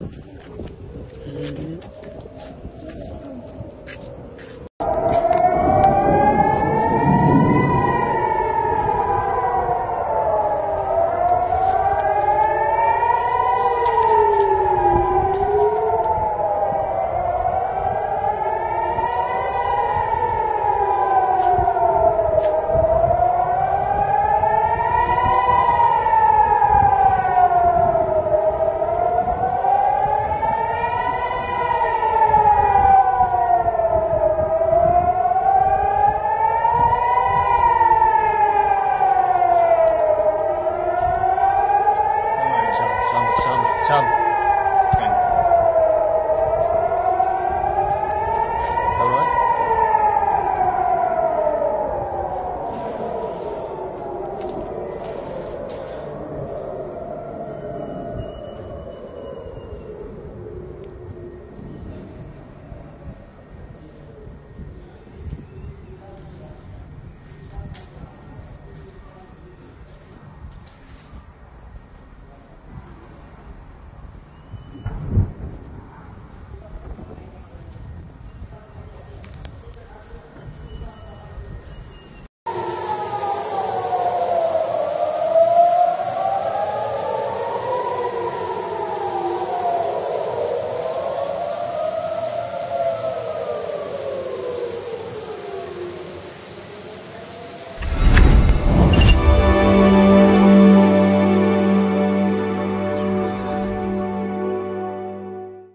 Mm-hmm. 上。